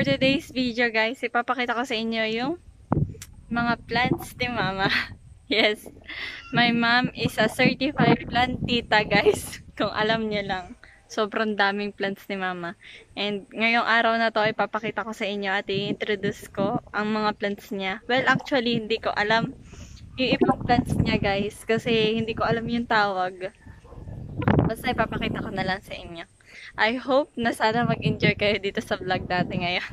for today's video guys, ipapakita ko sa inyo yung mga plants ni Mama. Yes, my mom is a certified plant tita guys. Kung alam niyo lang. Sobrang daming plants ni Mama. And ngayong araw na to, ipapakita ko sa inyo at i-introduce ko ang mga plants niya. Well, actually, hindi ko alam yung ibang plants niya guys. Kasi hindi ko alam yung tawag. Basta ipapakita ko na lang sa inyo. I hope na sana mag-enjoy kayo dito sa vlog natin ngayon.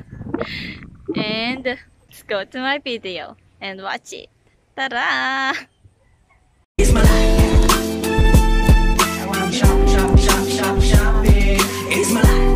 and let's go to my video and watch it. Tara! It's my life. I wanna shop, shop, shop, shop, shopping. It's my life.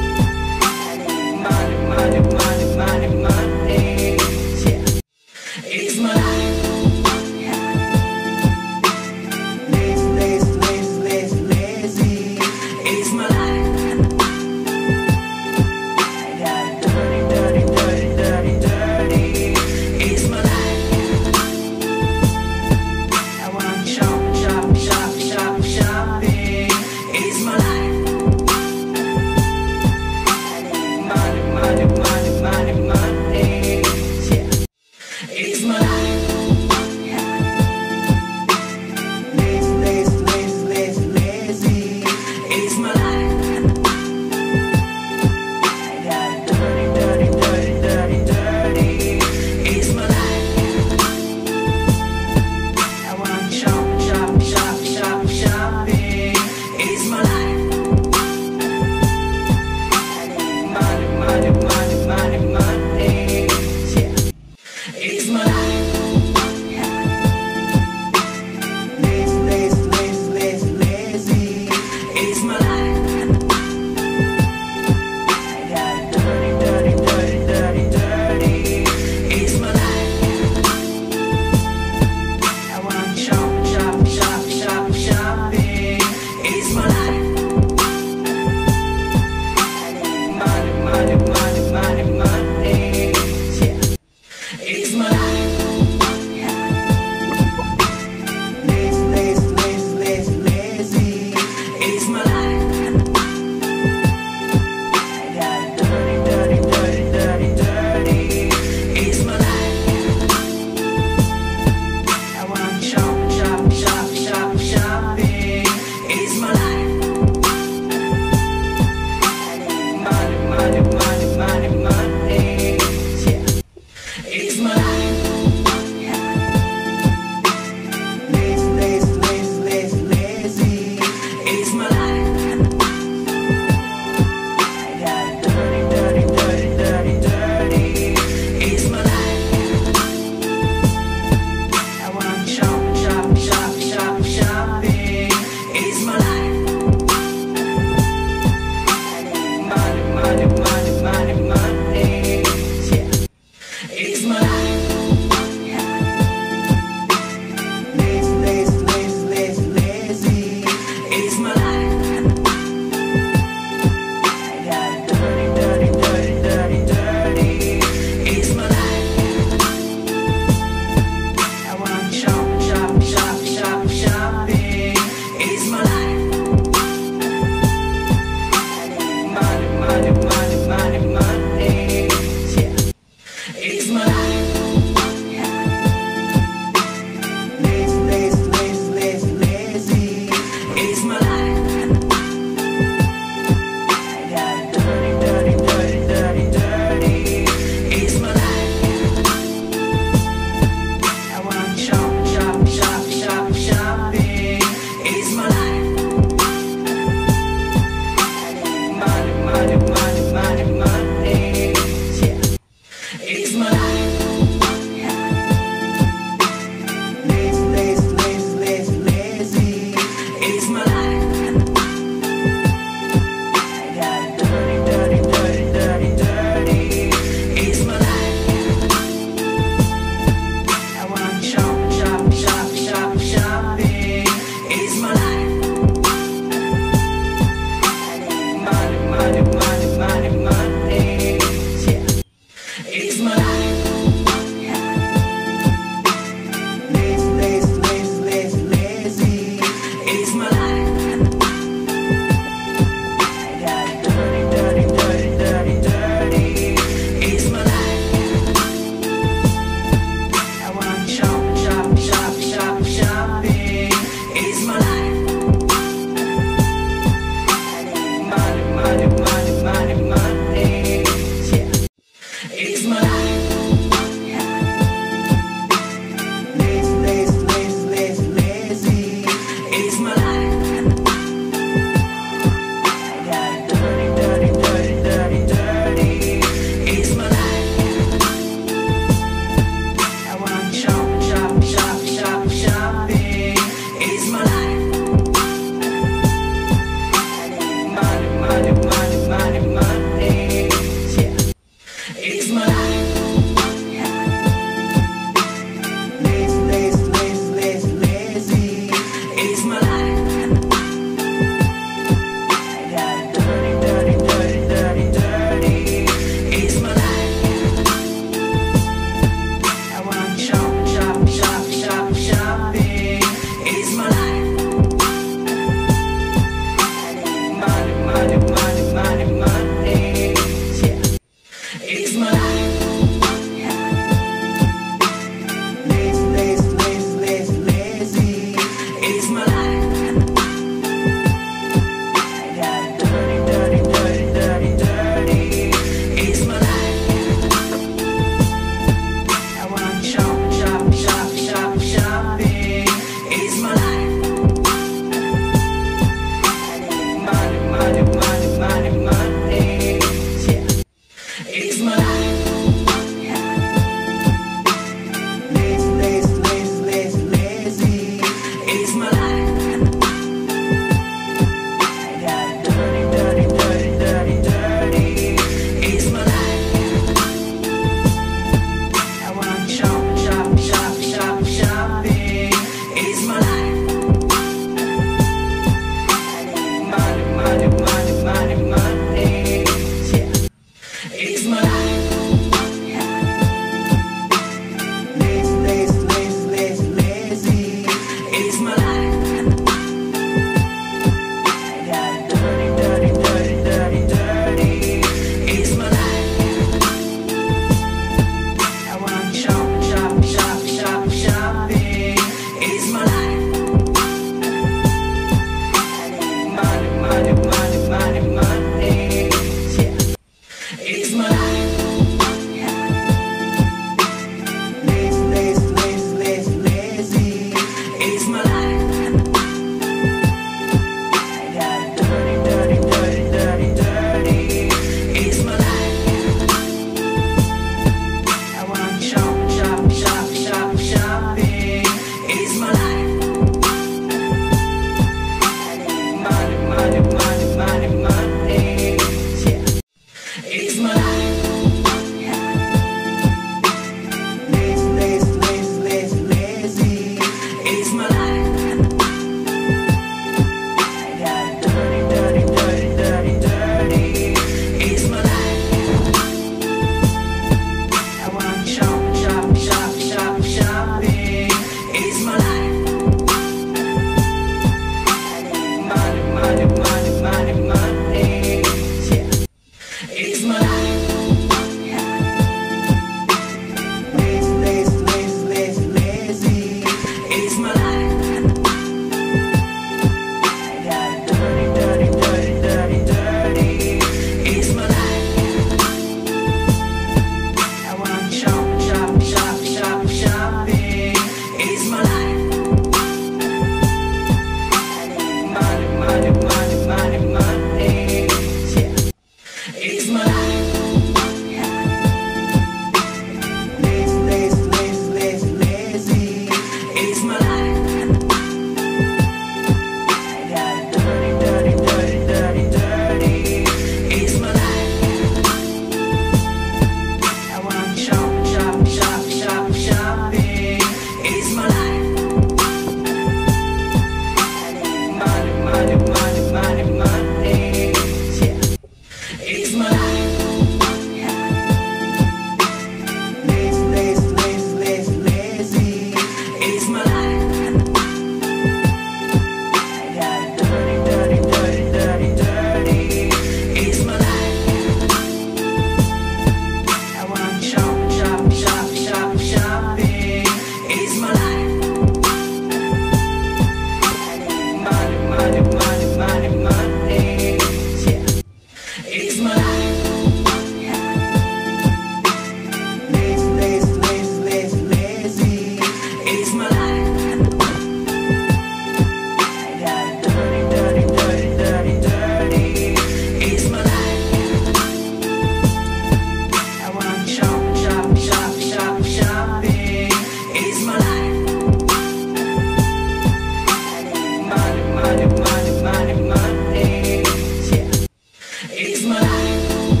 my life.